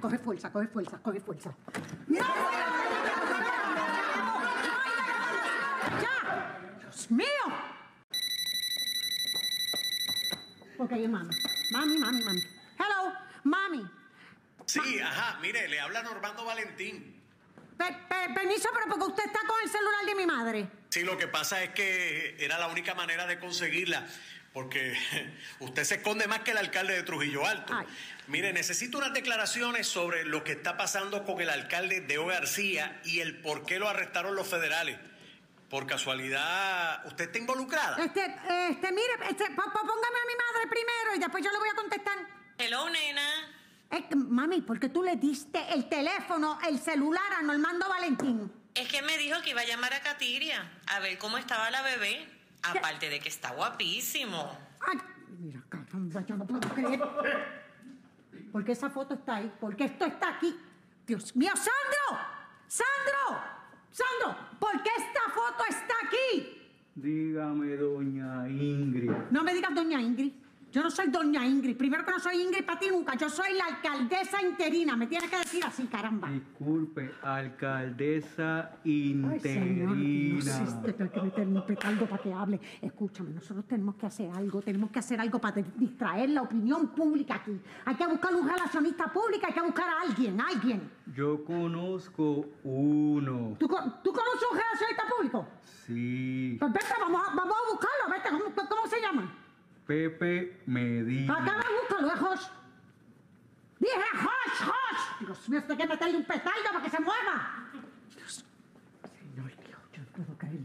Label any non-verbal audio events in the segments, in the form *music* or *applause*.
Coge fuerza, coge fuerza, coge fuerza. ¡Ya! ¡Dios mío! Ok, hermano. Mami, mami, mami. Hello, mami. Sí, ajá, mire, le habla Normando Valentín. Per- per- permiso, pero porque usted está con el celular de mi madre. Sí, lo que pasa es que era la única manera de conseguirla, porque *laughs* usted se esconde más que el alcalde de Trujillo Alto. Ay. Mire, necesito unas declaraciones sobre lo que está pasando con el alcalde Deo García y el por qué lo arrestaron los federales. Por casualidad, ¿usted está involucrada? Este, este, mire, este, póngame a mi madre primero y después yo le voy a contestar. Hello, nena. Eh, mami, ¿por qué tú le diste el teléfono, el celular a Normando Valentín? Es que me dijo que iba a llamar a Katiria a ver cómo estaba la bebé. Aparte de que está guapísimo. Ay, mira, caramba, yo no puedo creer. ¿Por qué esa foto está ahí? ¿Por qué esto está aquí? Dios mío, Sandro, Sandro, Sandro, ¿por qué esta foto está aquí? Dígame, doña Ingrid. No me digas doña Ingrid. Yo no soy doña Ingrid. Primero que no soy Ingrid para ti nunca. Yo soy la alcaldesa interina. Me tienes que decir así, caramba. Disculpe, alcaldesa Ay, señor, no interina. existe, tengo que meterme un petaldo para que hable. Escúchame, nosotros tenemos que hacer algo, tenemos que hacer algo para distraer la opinión pública aquí. Hay que buscar un relacionista público, hay que buscar a alguien, alguien. Yo conozco uno. ¿Tú, ¿tú conoces un relacionista público? Sí. Pues vete, vamos a, vamos a buscarlo, vete, ¿cómo, cómo se llama? Pepe Medina. Acá me búscalo, ¿eh, Josh? Dije, Josh, Josh. Dios mío, hay que meterle un petaldo para que se mueva. Dios, señor Dios, yo no puedo creer.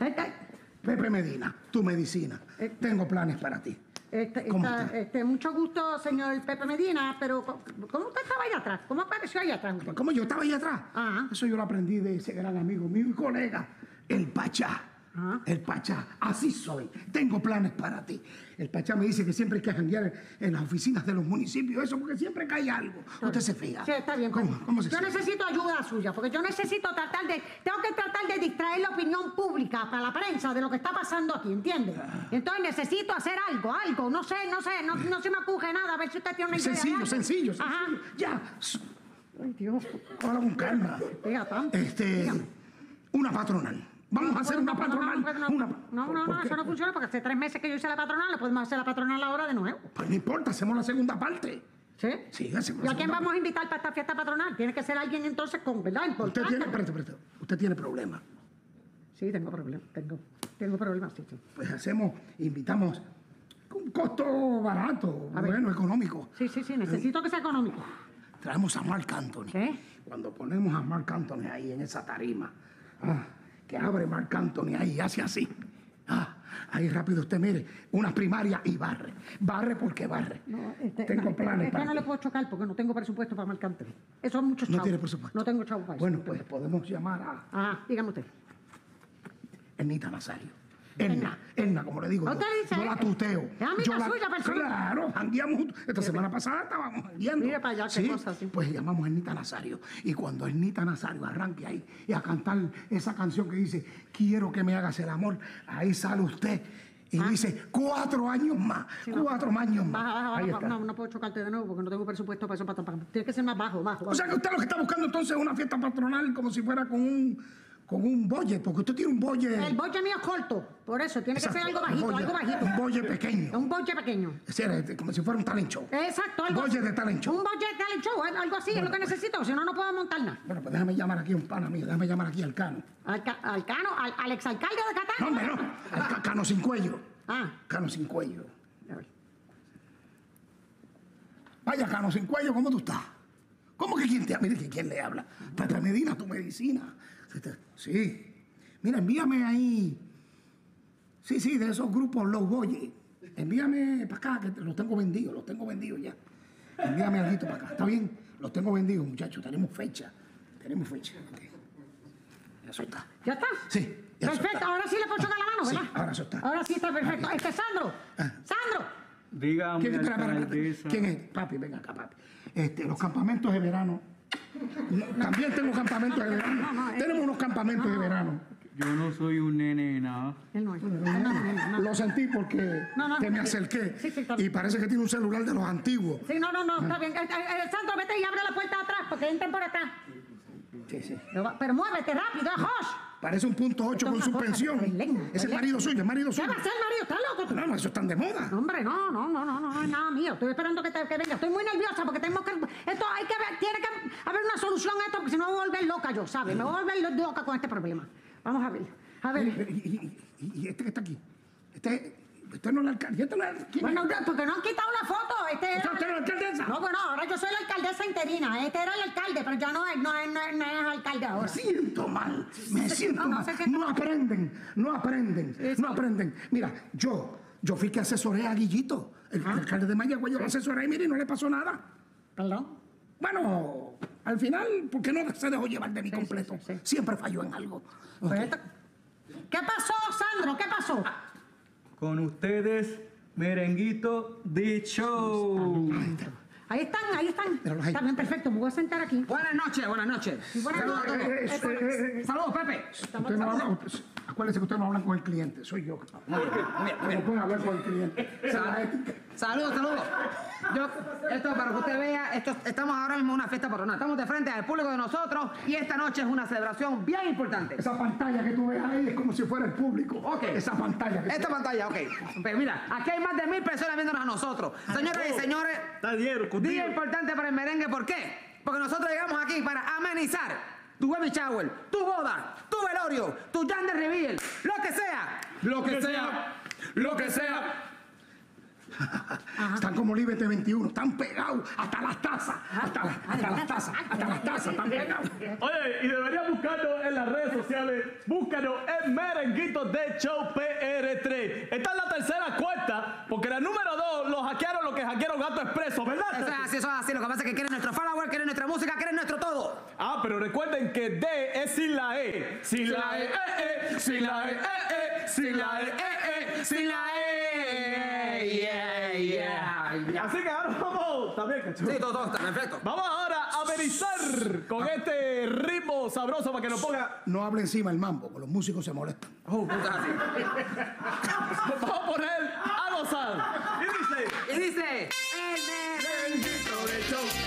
Este, Pepe Medina, tu medicina. Eh. Tengo planes para ti. este, ¿Cómo está- está? este, mucho gusto, señor Pepe Medina, pero ¿cómo usted estaba ahí atrás? ¿Cómo apareció ahí atrás? usted? ¿Cómo yo estaba ahí atrás? Ajá. Eso yo lo aprendí de ese gran amigo mío y colega, el Pachá. Ajá. El Pachá, así soy. Tengo planes para ti. El Pachá me dice que siempre hay que janguear en las oficinas de los municipios, eso porque siempre cae algo. Usted se fija. Sí, está bien. ¿Cómo, pues. cómo se Yo necesito ayuda suya, porque yo necesito tratar de, tengo que tratar de distraer la opinión pública para la prensa de lo que está pasando aquí, ¿entiende? Ah. Entonces necesito hacer algo, algo, no sé, no sé, no, no se me ocurre nada, a ver si usted tiene una idea. de Sencillo, sencillo, sencillo. Ajá. Ya. Ay, Dios. Ahora con calma. Diga tanto. Este, Dígame. una patronal. Vamos a hacer una patronal. No, no, Una- no, eso no funciona porque hace tres meses que yo hice la patronal, le podemos hacer la patronal ahora de nuevo. Pues no importa, hacemos la segunda parte. ¿Sí? Sí, hacemos ¿Y a quién vamos a invitar para esta fiesta patronal? Tiene que ser alguien entonces con, ¿verdad? Usted Importante. tiene, espérate, espérate. Usted tiene problemas. Sí, tengo problemas, tengo, tengo problemas, sí, sí. Pues hacemos, invitamos con un costo barato, A ver. bueno, económico. Sí, sí, sí, necesito que sea económico. Traemos a Marc Anthony. ¿Qué? Cuando ponemos a Marc Anthony ahí en esa tarima, ah, que abre Marc Anthony ahí y hace así. Ah, ahí rápido usted mire, unas primarias y barre. Barre porque barre. No, este, Tengo no, planes Es que para no le puedo chocar porque no tengo presupuesto para marcante. Eso es mucho No chavo. tiene presupuesto. No tengo chavo para eso. Bueno, pues podemos llamar a Ah, dígame usted. Ernita Nazario. Erna, Erna, como le digo. yo. ¿Usted dice? Yo la tuteo. Es amiga Yo la- suya, persona. Claro, jangueamos juntos. Esta semana pasada estábamos jangueando. Mire para allá, qué Sí, cosa, sí. Pues llamamos a Ernita Nazario. Y cuando Ernita Nazario arranque ahí y a cantar esa canción que dice, quiero que me hagas el amor, ahí sale usted. Y dice, cuatro años más, Sí, no. cuatro años más. Baja, baja, baja. No, no puedo chocarte de nuevo porque no tengo presupuesto para eso. Para, para- tiene que ser más bajo, bajo. O sea que usted lo que está buscando entonces es una fiesta patronal como si fuera con un, con un bolle, porque usted tiene un bolle. El boche mío es corto, por eso tiene que ser algo bajito, bolle- algo bajito. Un bolle pequeño. Un boche pequeño. Es decir, como si fuera un talent show. Exacto, algo así. de talent show. Un boche de talent show, algo así es lo que pues. necesito, si no, no puedo montar nada. Bueno, pues déjame llamar aquí a un pana mío, déjame llamar aquí al Cano. Al, ca- al Cano, al, al exalcalde de No, Catán. hombre, no, al Ca- Cano sin cuello. Ah, Cano sin cuello. Vaya, Cano sin cuello, ¿cómo tú estás? ¿Cómo que quién te Mire que quién le habla. Pepe Medina, tu medicina. Sí. Mira, envíame ahí. Sí, sí, de esos grupos Los Boyes. Envíame para acá, que los tengo vendidos, los tengo vendidos ya. Envíame algo para acá. ¿Está bien? Los tengo vendidos, muchachos. Tenemos fecha. Tenemos fecha. ok. Eso está. ¿Ya está? Sí, ya Perfecto, está. ahora sí le puedo chocar la mano, Sí, ¿verdad? ahora eso está. Ahora sí está perfecto. Ahí Este Sandro. Ah. Sandro. Dígame, ¿Quién, espera, espera, espera. ¿Quién es? Papi, venga acá, papi. Este, los campamentos de verano. No, también tengo campamentos de verano. no, no. Tenemos unos campamentos de verano. Yo no soy un nene nada. Él no es. No, no, no, no, no. Lo sentí porque No, no, te me acerqué Sí, sí, está y bien. parece que tiene un celular de los antiguos. Sí, no, no, no, está bien. Eh, eh, eh, Sandro, vete y abre la puerta de atrás porque entren por atrás. Sí, sí. Pero, muévete rápido, eh, Josh. Parece un punto 8 Esto con es suspensión. excelente, Es el marido suyo, el marido ¿Qué suyo. va a hacer, Mario? ¿Estás loco? No, no, eso están de moda. Hombre, no, no, no, no, no, es nada mío. Estoy esperando que, te, que venga. Estoy muy nerviosa porque tenemos que. Esto hay que ver, tiene que haber una solución a esto porque si no me voy a volver loca yo, ¿sabes? Me voy a volver loca con este problema. Vamos a ver. A ver. Y, y- y- y este que está aquí. Este, este no es el alcalde. Este no. Bueno, porque no han quitado la foto. Este era- ¿Usted usted es la alcaldesa? No, bueno, ahora yo soy la alcaldesa interina. Este era el alcalde, pero ya no es, no es, no es, no es alcalde ahora. Me siento mal, me siento no, mal. sé No aprenden, no aprenden, no aprenden. Mira, yo, yo fui que asesoré a Guillito, el Ah. alcalde de Mayagüez, yo lo asesoré y mire, y no le pasó nada. Perdón. Bueno, al final, ¿por qué no se dejó llevar de mi Sí, completo? Siempre falló en algo. Pues ¿Qué pasó, Sandro? ¿Qué pasó? Con ustedes, merenguito de show. Ahí están, ahí están. Está bien, perfecto. Me voy a sentar aquí. Buenas noches, buenas noches. Sí, buenas Saludos a noches. todos. Eh, eh, eh, eh, Saludos, Pepe. Usted no habla- acuérdese que usted no habla con el cliente, soy yo. Muy bien, muy bien, muy bien. No puede hablar con el cliente. Saludos, saludos. Yo, esto para que usted vea, esto, estamos ahora mismo en una fiesta patronal. Estamos de frente al público de nosotros y esta noche es una celebración bien importante. Esa pantalla que tú ves ahí es como si fuera el público. Ok. Esa pantalla. Que Esta pantalla, ok. Pero mira, aquí hay más de mil personas viéndonos a nosotros. Señoras y señores, día importante para el merengue. ¿Por qué? Porque nosotros llegamos aquí para amenizar tu baby shower, tu boda, tu velorio, tu Jan de reveal, lo que sea. Lo que sea. Lo que sea. Como Libete 21, están pegados hasta las tazas, hasta, la- hasta las tazas, hasta las tazas, están pegados. Oye, y deberías buscarnos en las redes sociales. Búscanos en Merenguito de Show PR3. Esta es la tercera cuarta, porque la número dos lo hackearon lo que hackearon Gato Expreso, Eso es ¿verdad? así, eso es así. Lo que pasa es que quieren nuestro follower, quieren nuestra música, quieren nuestro todo. Ah, pero recuerden que D es sin la E. Sin la E, eh, eh, sin la E, eh, eh, sin la E, eh, eh, sin la E. Yeah, yeah, Así que ahora vamos, también, cacho. Sí, todo, todo está perfecto. Vamos ahora a amenizar con este ritmo sabroso para que nos ponga. No hable encima el mambo, que los músicos se molestan. Oh, puta, así. *laughs* Vamos a poner a gozar. Y dice. Y dice, el de show,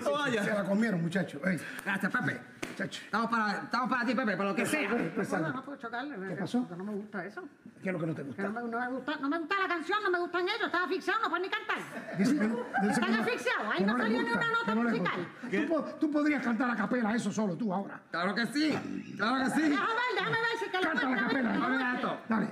no toalla. Se la comieron, muchachos. Gracias, Pepe. Estamos para, estamos para ti, Pepe, para lo que sea. Bueno, no puedo chocarle. ¿Qué pasó? No me gusta eso. ¿Qué es lo que no te gusta? no me, no me gusta, no me gusta la canción, no me gustan ellos. Estaba asfixiado, no pueden ni cantar. Dice Están no- asfixiados, ahí no salió ni una nota no musical. Tú, po- tú podrías cantar a capela eso solo, tú ahora. Claro que sí, claro que sí. Déjame ver, déjame ver si que lo Canta la capela. Dale.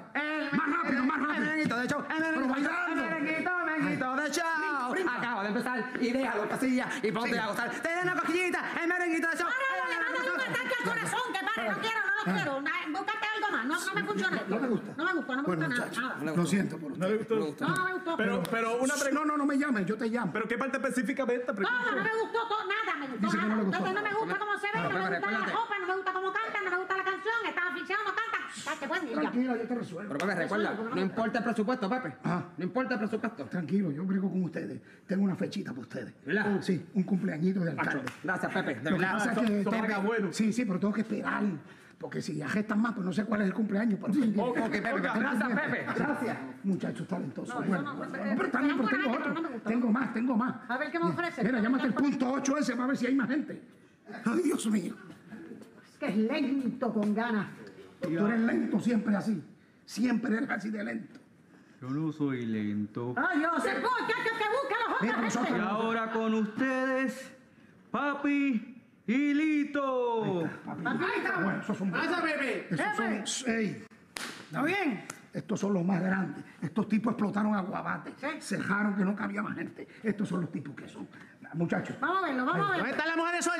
Más rápido, más rápido. de el Pero merenguito, bailando. el merenguito, merenguito de show. Brinca. Acabo de empezar y déjalo casilla y ponte Sí. a gozar. Te den una cosquillita, el merenguito de show. Ahora, vale, mándale un ataque al corazón, que pare, no quiero, no lo quiero. Búscate algo más, no, no me funciona. ¿No te gusta? No me gusta, no me Bueno, gusta nada, nada. lo siento por usted. ¿No le gustó? No, no me gustó. Pero, pero una pregunta. No, no, no me llames, yo te llamo. ¿Pero qué parte específicamente? No, no, no me gustó todo, nada me gustó Dice que no nada. le gustó. Entonces no me gusta cómo se ve, no me gusta la ropa, no me gusta cómo cantan, no me gusta la canción, estaba Tranquilo, yo te resuelvo. Pero Pepe, recuerda, no importa el presupuesto, Pepe. Ah. No importa el presupuesto. Tranquilo, yo brigo con ustedes. Tengo una fechita para ustedes. ¿Verdad? Sí, un cumpleañito de alcalde. Gracias, Pepe. De Lo que verdad. pasa es tengo. Sí, sí, pero tengo que esperar. Porque si agestan más, pues no sé cuál es el cumpleaños. Pero Ok, Pepe, gracias, Pepe. Gracias. Muchachos talentosos. No, bueno, no, no, bueno, pero está bien, pero tengo no me otro. Tengo más, tengo más. A ver, ¿qué me ofrece? Mira, llámate el punto 8 ese para ver si hay más gente. Ay, Dios mío. Es que es lento con ganas. Tú eres lento siempre así. Siempre eres así de lento. Yo no soy lento. Ay, Dios, el muchacho que busca los otros. Y ahora con ustedes, Papi y Lito. Bueno, esos son. Esos son. Ey, ¿Está bien? estos son los más grandes. Estos tipos explotaron aguabate. Cejaron que no cabía más gente. Estos son los tipos que son. Muchachos. Vamos a verlo, vamos a verlo. solteras? ¿Dónde están las mujeres que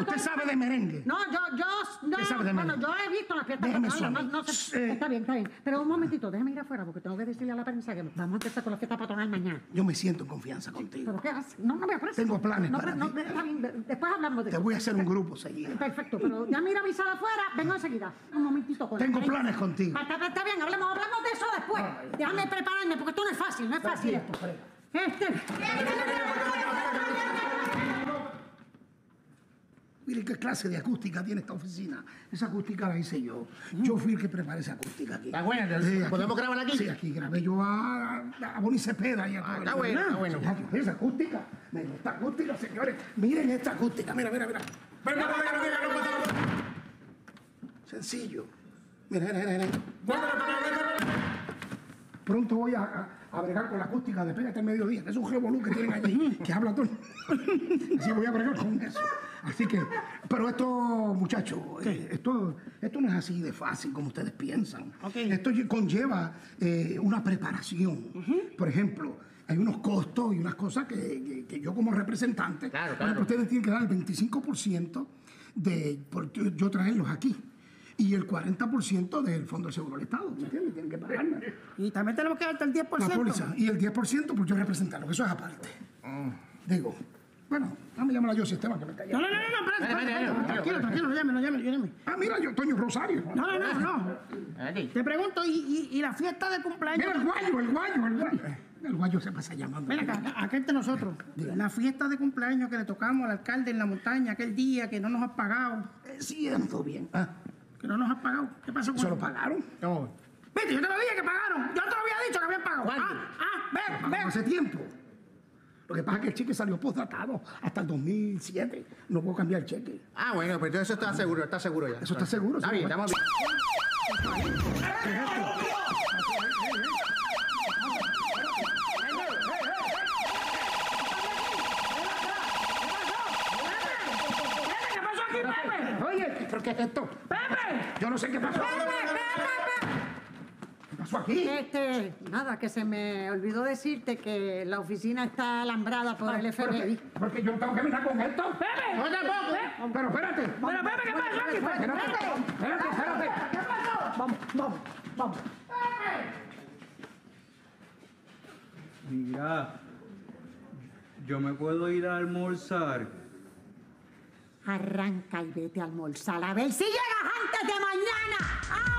Usted sabe de merengue. No, yo, yo, no, ¿Qué sabe de bueno, merengue? yo he visto las fiestas Déjeme patronales, no, suave. no sé, Eh. está bien, está bien, pero un momentito, déjame ir afuera porque tengo que decirle a la prensa que vamos a empezar con la fiesta patronal mañana. Yo me siento en confianza contigo. ¿Pero qué haces? No, no me aprecio. Tengo planes no, para no, ti. está bien, de- después hablamos de Te eso. voy a hacer un grupo seguido. Perfecto, pero ya mira avisar afuera, vengo enseguida. Un momentito. con Tengo planes contigo. Ah, Está, está bien, hablemos, hablamos de eso después. Déjame prepararme porque esto no es fácil, no es fácil esto. Este. Qué clase de acústica tiene esta oficina. Esa acústica la hice yo. Yo fui el que preparé esa acústica aquí. Está buena. ¿podemos grabar aquí? Sí, aquí grabé yo a, a Cepeda y a el está bueno, está bueno. Esa acústica. Esta acústica, señores. Miren esta acústica. Mira, mira, mira. Sencillo. Mira, mira, mira. mira. Pronto voy a, a, a bregar con la acústica de Pégate al Mediodía, que es un revolú que tienen allí, que habla todo. *laughs* Así voy a bregar con eso. Así que, pero esto, muchachos, eh, esto, esto no es así de fácil como ustedes piensan. Esto lle- conlleva eh, una preparación. Por ejemplo, hay unos costos y unas cosas que, que- que yo como representante, Claro, ustedes tienen que dar el 25% de por yo, yo traerlos aquí. Y el 40% del Fondo del Seguro del Estado, ¿me entiendes? Tienen que pagarme. Y también tenemos que darte el 10%. La póliza. Y el 10% por yo representarlo, que eso es aparte. Digo, bueno, dame llamar a yo sistema que me está No, no, llamando. no, no, espérate, espérate, tranquilo, tranquilo, no llame, no llame, no llame. Ah, mira, yo, Toño Rosario. No, no, no, no. Te pregunto, ¿y, y, y la fiesta de cumpleaños? Mira el guayo, el guayo, el guayo. El guayo se pasa llamando. Ven acá, acá, entre nosotros. La fiesta de cumpleaños que le tocamos al alcalde en la montaña aquel día que no nos has pagado. Eh, Siento bien. Ah, Que no nos has pagado. ¿Qué pasó con ¿Eso lo pagaron? No. Viste, yo te lo dije que pagaron. Yo te lo había dicho que habían pagado. ¿Cuándo? Ah, ah, Pagó ven. hace tiempo. Lo que pasa es que el cheque salió postdatado hasta el 2007. No puedo cambiar el cheque. Ah, bueno, pues entonces eso está seguro, está seguro ya. Eso está seguro, Está bien, estamos bien. ¿Qué pasó aquí, Pepe? Oye, ¿pero qué es esto? ¡Pepe! Yo no sé qué pasó. ¿Qué pasó aquí? Este, nada, que se me olvidó decirte que la oficina está alambrada por el FBI. Porque yo tengo que mirar con esto. ¡Pepe! No tampoco. Pero espérate. Pero, Pepe, ¿qué pasó aquí? Espérate, espérate, espérate. ¿Qué pasó? Vamos, vamos, vamos. Mira, yo me puedo ir a almorzar. Arranca y vete a almorzar a ver si llegas antes de mañana.